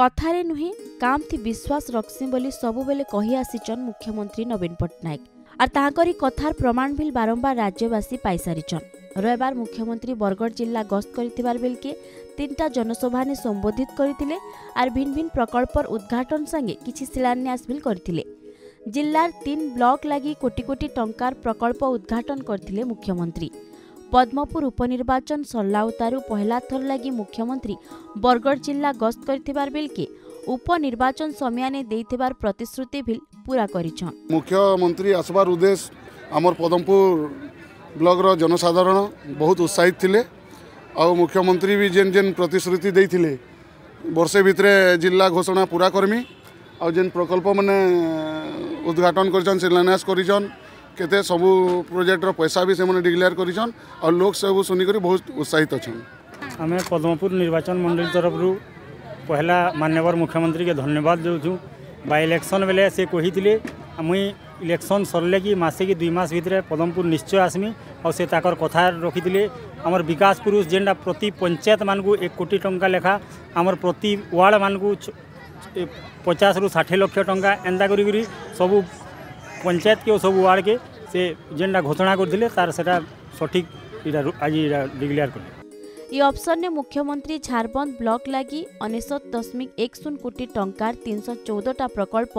কথারে নুହେଁ କାମଥି ବିଶ୍ୱାସ ରଖ୍ସି ବୋଲି ସବୁବେଳେ କହି ଆସିଛନ୍ ମୁଖ୍ୟମନ୍ତ୍ରୀ ନବୀନ ପଟ୍ଟନାୟକ আর তাহরি কথার প্রমাণ বিল বারম্বার রাজ্যবাসী পাইসারিছন রবিবার মুখ্যমন্ত্রী বরগড় জিল্লা গস্ত করিবার বেলকে তিনটা জনসভানে সম্বোধিত করে আর ভিন ভিন প্রকল্পর উদ্ঘাটন সাগে কিছু শিলান্যাস বিল করে জিল্লার তিন ব্লক লাগি কোটি কোটি টঙ্কার প্রকল্প উদ্ঘাটন করে মুখ্যমন্ত্রী ପଦ୍ମପୁର ଉପନିର୍ବାଚନ ସର୍ଲାଉତାରୁ ପହିଲା ଥର ଲାଗି ମୁଖ୍ୟମନ୍ତ୍ରୀ ବରଗଡ଼ ଜିଲ୍ଲା ଗସ୍ତ କରିଥିବାର ବେଲ୍କେ ଉପନିର୍ବାଚନ ସମୟାନେ ଦେଇଥିବାର ପ୍ରତିଶ୍ରୁତି ବିଲ୍ ପୁରା କରିଛନ୍ ମୁଖ୍ୟମନ୍ତ୍ରୀ ଆସବାର ଉଦ୍ଦେଶ୍ୟ ଆମର ପଦ୍ମପୁର ବ୍ଲକର ଜନସାଧାରଣ ବହୁତ ଉତ୍ସାହିତ ଥିଲେ ଆଉ ମୁଖ୍ୟମନ୍ତ୍ରୀ ବି ଯେନ୍ ଯେନ୍ ପ୍ରତିଶ୍ରୁତି ଦେଇଥିଲେ ବର୍ଷେ ଭିତରେ ଜିଲ୍ଲା ଘୋଷଣା ପୁରା କର୍ମି ଆଉ ଯେନ୍ ପ୍ରକଳ୍ପମାନେ ଉଦ୍ଘାଟନ କରିଛନ୍ ଶିଳାନ୍ୟାସ କରିଛନ୍ କେତେ ସବୁ ପ୍ରୋଜେକ୍ଟର ପଇସା ବି ସେମାନେ ଡିକ୍ଲେୟାର କରିଛନ୍ ଆଉ ଲୋକ ସବୁ ଶୁଣିକରି ବହୁତ ଉତ୍ସାହିତ ଅଛନ୍ ଆମେ ପଦ୍ମପୁର ନିର୍ବାଚନ ମଣ୍ଡଳୀ ତରଫରୁ ପହିଲା ମାନ୍ୟବର ମୁଖ୍ୟମନ୍ତ୍ରୀକେ ଧନ୍ୟବାଦ ଦେଉଛୁ ବାଇ ଇଲେକ୍ସନ୍ ବେଲେ ସେ କହିଥିଲେ ମୁଇଁ ଇଲେକ୍ସନ୍ ସରିଲେ କି ମାସେ କି ଦୁଇ ମାସ ଭିତରେ ପଦ୍ମପୁର ନିଶ୍ଚୟ ଆସିମି ଆଉ ସେ ତାଙ୍କର କଥା ରଖିଥିଲେ ଆମର ବିକାଶ ପୁରୁଷ ଯେନ୍ଟା ପ୍ରତି ପଞ୍ଚାୟତମାନଙ୍କୁ ଏକ କୋଟି ଟଙ୍କା ଲେଖା ଆମର ପ୍ରତି ୱାର୍ଡ଼ମାନଙ୍କୁ ପଚାଶରୁ ଷାଠିଏ ଲକ୍ଷ ଟଙ୍କା ଏନ୍ତା କରିକିରି ସବୁ ପଞ୍ଚାୟତକେ ସବୁ ୱାର୍ଡ଼କେ ସେ ଯେନ୍ଟା ଘୋଷଣା କରିଥିଲେ ତାର ସେଟା ସଠିକ୍ ଏଇଟା ଆଜି ଏଇଟା ଡିକ୍ଲେୟାର କଲେ ଇ ଅବସରରେ ମୁଖ୍ୟମନ୍ତ୍ରୀ ଝାରବନ୍ଦ ବ୍ଲକ ଲାଗି ଅନେଶତ ଦଶମିକ ଏକ ଶୂନ କୋଟି ଟଙ୍କାର ତିନିଶହ ଚଉଦଟା ପ୍ରକଳ୍ପ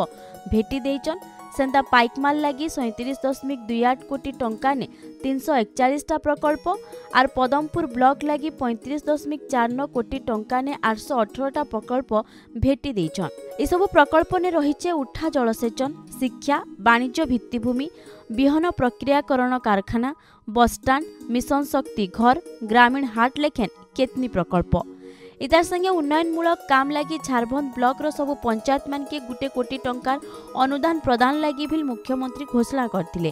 ଭେଟି ଦେଇଛନ୍ ସେନ୍ତା ପାଇକମାଲ ଲାଗି ସଇଁତିରିଶ ଦଶମିକ ଦୁଇ ଆଠ କୋଟି ଟଙ୍କା ନେ ତିନିଶହ ଏକଚାଳିଶଟା ପ୍ରକଳ୍ପ ଆର୍ ପଦମପୁର ବ୍ଲକ ଲାଗି ପଇଁତିରିଶ ଦଶମିକ ଚାରି ନଅ କୋଟି ଟଙ୍କା ନେ ଆଠଶହ ଅଠରଟା ପ୍ରକଳ୍ପ ଭେଟି ଦେଇଛନ୍ ଏସବୁ ପ୍ରକଳ୍ପନେ ରହିଛେ ଉଠା ଜଳସେଚନ ଶିକ୍ଷା ବାଣିଜ୍ୟ ଭିତ୍ତିଭୂମି ବିହନ ପ୍ରକ୍ରିୟାକରଣ କାରଖାନା ବସ୍ଷ୍ଟାଣ୍ଡ ମିଶନ ଶକ୍ତି ଘର ଗ୍ରାମୀଣ ହାଟ ଲେଖେନ୍ କେତ୍ନି ପ୍ରକଳ୍ପ इतार संगे उन्नयनमूलक काम लगी झारबंद ब्लक्र सब पंचायत मान के गोटे कोटी टंकार अनुदान प्रदान लगी भी मुख्यमंत्री घोषणा करते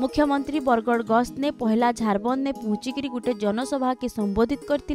मुख्यमंत्री बरगढ़ गस्त ने पहला झारबंद ने पहुँचिक गोटे जनसभा के संबोधित करते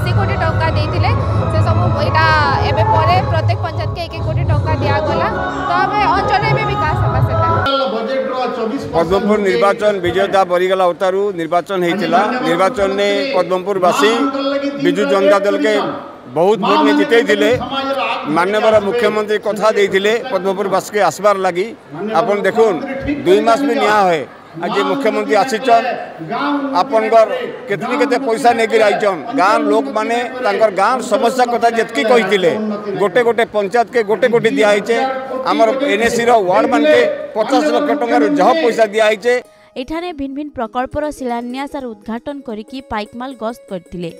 আশি কোটি টঙ্কা দিয়ে সেসব এটা এবে পরে প্রত্যেক পঞ্চায়েতকে এক এক কোটি টঙ্কা দিগলা তো আমি অঞ্চলের বি বিকাশ হবা সেটা পদ্মপুর নির্বাচন বিজয়তা বরিগলা অতারু নির্বাচন হয়েছিল নির্বাচনে পদ্মপুরবাসী বিজু জনতা দলকে ବହୁତ ଭୋଟ୍ ନେଇ ଜିତେଇଥିଲେ ମାନ୍ୟବର ମୁଖ୍ୟମନ୍ତ୍ରୀ କଥା ଦେଇଥିଲେ ପଦ୍ମପୁରବାସୀକୁ ଆସିବାର ଲାଗି ଆପଣ ଦେଖୁନ୍ ଦୁଇ ମାସ ବି ନିଆଁ ହୁଏ আজি মুখ্যমন্ত্রী আসিছন আপনার কেতে কেতে পয়সা নেকি আইছন গাঁ লোক মানে তাঁর গাঁ সমস্যা কথা যেতকি কে গোটে গোটে পঞ্চায়েতকে গোটে গোটে দিয়া হয়েছে আমার এনএসি ওয়ার্ড মানে পচাশ লক্ষ টাকার যহ পয়সা দিয়া হয়েছে এখানে ভিন ভিন প্রকল্পর শিলান্যাস আর উদ্ঘাটন করিকি পাইকমাল গস্ত করে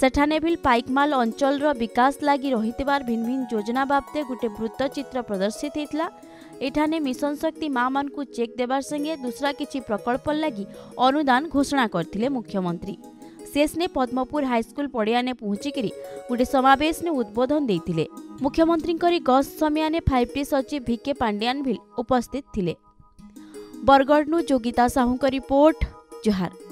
সেঠানে ভিল পাইকমাল অঞ্চলর বিকাশ লাগি রহিতবার ভিন ভিন যোজনা বাবদে গোটে বৃত্তচিত্র প্রদর্শিত হয়েছিল ଏଠାରେ ମିଶନ ଶକ୍ତି ମା'ମାନଙ୍କୁ ଚେକ୍ ଦେବା ସଙ୍ଗେ ଦୁସରା କିଛି ପ୍ରକଳ୍ପ ଲାଗି ଅନୁଦାନ ଘୋଷଣା କରିଥିଲେ ମୁଖ୍ୟମନ୍ତ୍ରୀ ସେସ୍ନେ ପଦ୍ମପୁର ହାଇସ୍କୁଲ ପଡ଼ିଆନେ ପହଞ୍ଚିକରି ଗୋଟିଏ ସମାବେଶରେ ଉଦ୍ବୋଧନ ଦେଇଥିଲେ ମୁଖ୍ୟମନ୍ତ୍ରୀଙ୍କର ଗସ୍ତ ସମୟରେ ଫାଇଭ୍ ଟି ସଚିବ ଭିକେ ପାଣ୍ଡିଆନଭିଲ୍ ଉପସ୍ଥିତ ଥିଲେ ବରଗଡ଼ରୁ ଯୋଗିତା ସାହୁଙ୍କ ରିପୋର୍ଟ ଜୁହାର